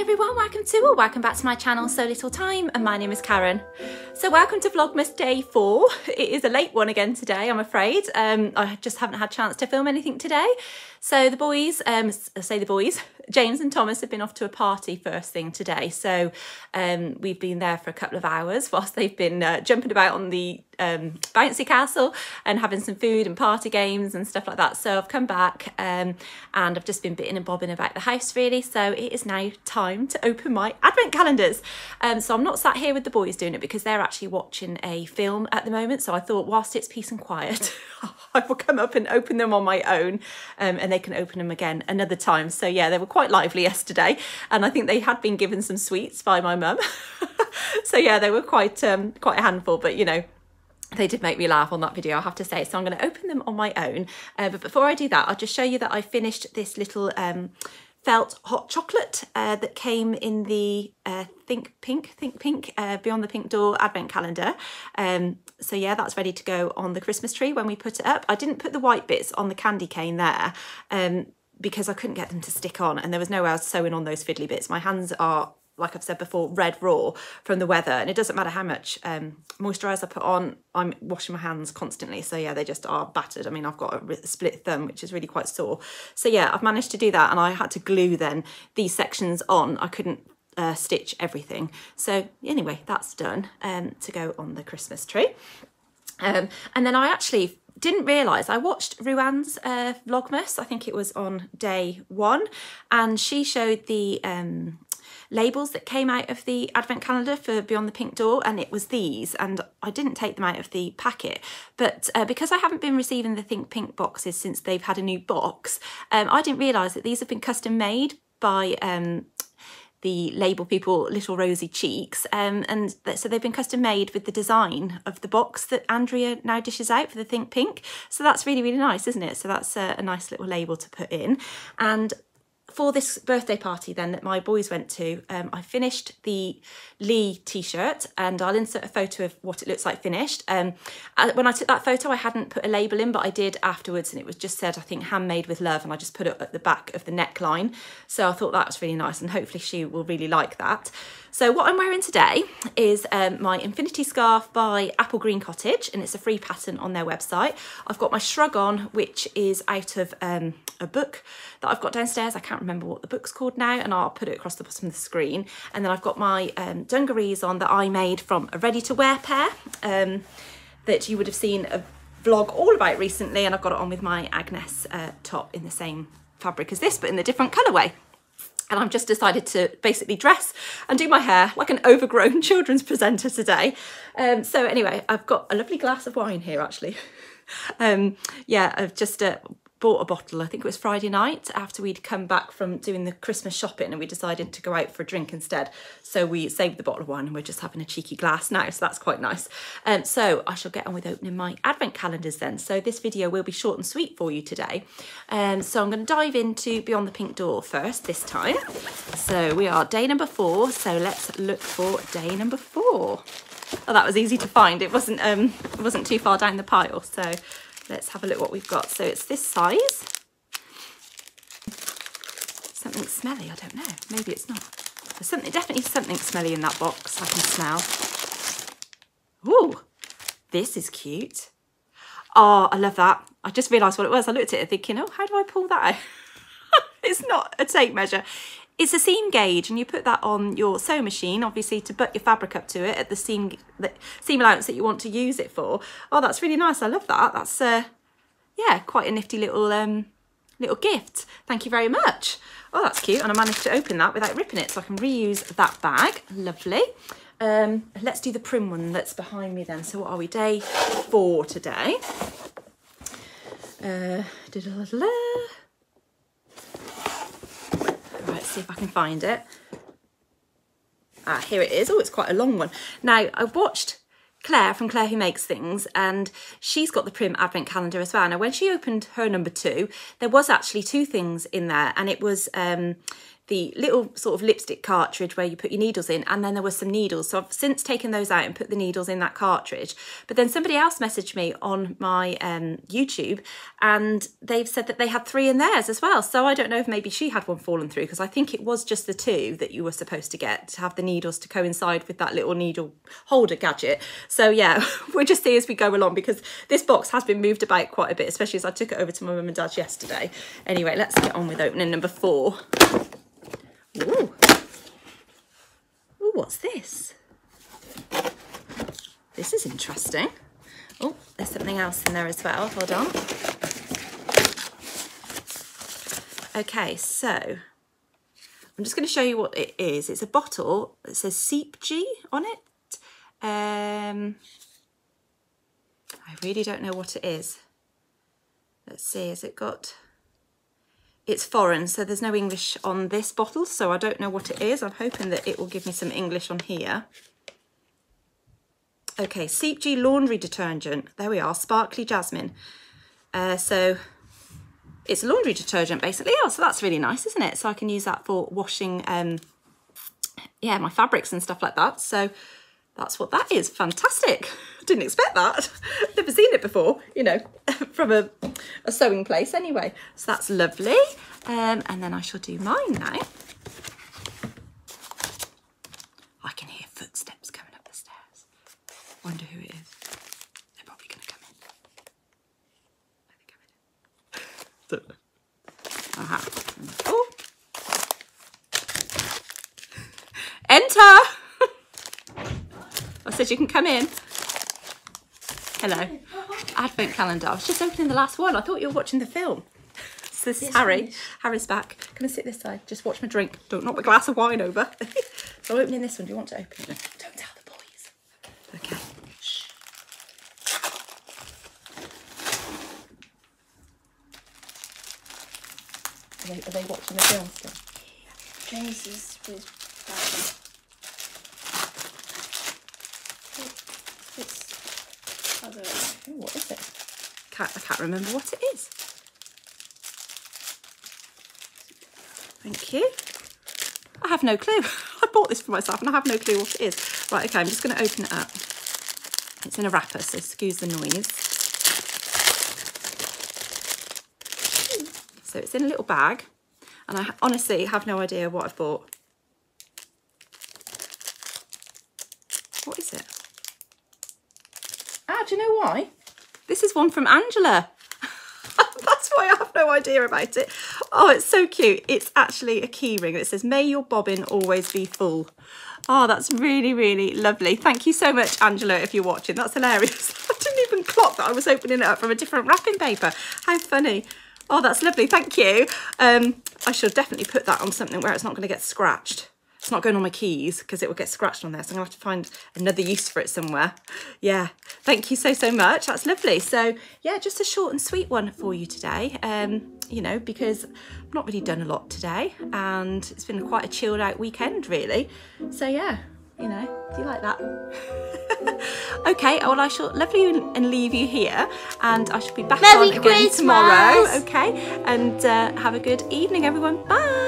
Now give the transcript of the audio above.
Everyone, welcome to or welcome back to my channel Sew Little Time and my name is Karen. So welcome to Vlogmas day four. It is a late one again today I'm afraid. Um, I just haven't had a chance to film anything today. So the boys, um, say the boys, James and Thomas have been off to a party first thing today. So um, we've been there for a couple of hours whilst they've been uh, jumping about on the um, bouncy castle and having some food and party games and stuff like that. So I've come back um, and I've just been bitting and bobbing about the house really. So it is now time to open my advent calendars. Um, so I'm not sat here with the boys doing it because they're actually watching a film at the moment. So I thought whilst it's peace and quiet, I will come up and open them on my own um, and they can open them again another time. So yeah, they were quite lively yesterday and I think they had been given some sweets by my mum. so yeah, they were quite um, quite a handful, but you know, they did make me laugh on that video I have to say so I'm going to open them on my own uh, but before I do that I'll just show you that I finished this little um, felt hot chocolate uh, that came in the uh, Think Pink, Think Pink, uh, Beyond the Pink Door advent calendar. Um, so yeah, that's ready to go on the Christmas tree when we put it up. I didn't put the white bits on the candy cane there um, because I couldn't get them to stick on and there was no way I was sewing on those fiddly bits. My hands are like I've said before, red raw from the weather. And it doesn't matter how much um, moisturiser I put on, I'm washing my hands constantly. So yeah, they just are battered. I mean, I've got a split thumb, which is really quite sore. So yeah, I've managed to do that. And I had to glue then these sections on. I couldn't uh, stitch everything. So anyway, that's done um, to go on the Christmas tree. Um, and then I actually didn't realise I watched Ruan's uh, Vlogmas. I think it was on day one, and she showed the um, labels that came out of the advent calendar for Beyond the Pink Door and it was these and I didn't take them out of the packet but uh, because I haven't been receiving the Think Pink boxes since they've had a new box um, I didn't realise that these have been custom made by um, the label people Little Rosy Cheeks um, and so they've been custom made with the design of the box that Andrea now dishes out for the Think Pink. So that's really really nice isn't it? So that's a, a nice little label to put in. And for this birthday party then that my boys went to, um, I finished the Lee t-shirt and I'll insert a photo of what it looks like finished. Um, when I took that photo, I hadn't put a label in, but I did afterwards and it was just said, I think, handmade with love and I just put it at the back of the neckline. So I thought that was really nice and hopefully she will really like that. So what I'm wearing today is um, my infinity scarf by Apple Green Cottage and it's a free pattern on their website. I've got my shrug on, which is out of um, a book that I've got downstairs. I can't remember what the book's called now and I'll put it across the bottom of the screen. And then I've got my um, dungarees on that I made from a ready to wear pair um, that you would have seen a vlog all about recently and I've got it on with my Agnes uh, top in the same fabric as this but in the different colourway and I've just decided to basically dress and do my hair like an overgrown children's presenter today. Um, so anyway, I've got a lovely glass of wine here actually. um, yeah, I've just uh, bought a bottle, I think it was Friday night after we'd come back from doing the Christmas shopping and we decided to go out for a drink instead. So we saved the bottle of wine and we're just having a cheeky glass now, so that's quite nice. Um, so I shall get on with opening my advent calendars then. So this video will be short and sweet for you today. Um, so I'm going to dive into Beyond the Pink Door first this time. So we are day number four, so let's look for day number four. Oh, that was easy to find. It wasn't um, it wasn't too far down the pile, so let's have a look what we've got. So it's this size. Something smelly, I don't know. Maybe it's not. There's something, definitely something smelly in that box I can smell. Ooh, this is cute. Oh, I love that. I just realised what it was. I looked at it thinking, oh, how do I pull that out? it's not a tape measure. It's a seam gauge and you put that on your sewing machine, obviously to butt your fabric up to it at the seam, the seam allowance that you want to use it for. Oh, that's really nice. I love that. That's, uh, yeah, quite a nifty little, um, little gift. Thank you very much. Oh, that's cute. And I managed to open that without ripping it. So I can reuse that bag. Lovely. Um, let's do the Prym one that's behind me then. So what are we? Day four today. Uh, see if I can find it. Ah, here it is. Oh, it's quite a long one. Now, I've watched Claire from Claire Who Makes Things and she's got the Prym Advent Calendar as well. Now, when she opened her number two, there was actually two things in there and it was um, the little sort of lipstick cartridge where you put your needles in, and then there were some needles. So I've since taken those out and put the needles in that cartridge. But then somebody else messaged me on my um, YouTube, and they've said that they had three in theirs as well. So I don't know if maybe she had one fallen through because I think it was just the two that you were supposed to get to have the needles to coincide with that little needle holder gadget. So yeah, we'll just see as we go along because this box has been moved about quite a bit, especially as I took it over to my mum and dad's yesterday. Anyway, let's get on with opening number four. Ooh. Ooh, what's this? This is interesting. Oh, there's something else in there as well. Hold on. Okay, so I'm just going to show you what it is. It's a bottle that says Seep G on it. Um, I really don't know what it is. Let's see, has it got it's foreign, so there's no English on this bottle, so I don't know what it is. I'm hoping that it will give me some English on here. Okay, Seep G laundry detergent. There we are, sparkly jasmine. Uh, so it's laundry detergent basically. Oh, so that's really nice, isn't it? So I can use that for washing, um, yeah, my fabrics and stuff like that. So that's what that is. Fantastic. Didn't expect that. Never seen it before, you know, from a, a sewing place anyway. So that's lovely. Um, and then I shall do mine now. I can hear footsteps coming up the stairs. Wonder who it is. They're probably going to come in. Are they coming in? Aha. Oh. Enter! Said you can come in. Hello. Advent calendar. I was just opening the last one. I thought you were watching the film. So this is Harry. Harry's back. Can I sit this side? Just watch my drink. Don't knock my glass of wine over. so I'm opening this one. Do you want to open it? Don't tell the boys. Okay. Shh. Are they, are they watching the film still? James is with What is it? Can't, I can't remember what it is. Thank you. I have no clue. I bought this for myself and I have no clue what it is. Right, okay, I'm just going to open it up. It's in a wrapper, so excuse the noise. So it's in a little bag, and I honestly have no idea what I've bought. What is it? Ah, do you know why? This is one from Angela. That's why I have no idea about it. Oh, it's so cute. It's actually a key ring. It says, may your bobbin always be full. Oh, that's really, really lovely. Thank you so much, Angela, if you're watching. That's hilarious. I didn't even clock that I was opening it up from a different wrapping paper. How funny. Oh, that's lovely. Thank you. Um, I should definitely put that on something where it's not going to get scratched. It's not going on my keys because it will get scratched on there. So I'm going to have to find another use for it somewhere. Yeah, thank you so, so much. That's lovely. So yeah, just a short and sweet one for you today. Um, you know, because I've not really done a lot today and it's been quite a chilled out weekend really. So yeah, you know, do you like that? okay, well, I shall love you and leave you here, and I shall be back Merry on again Christmas. tomorrow. Okay, and uh, have a good evening, everyone. Bye.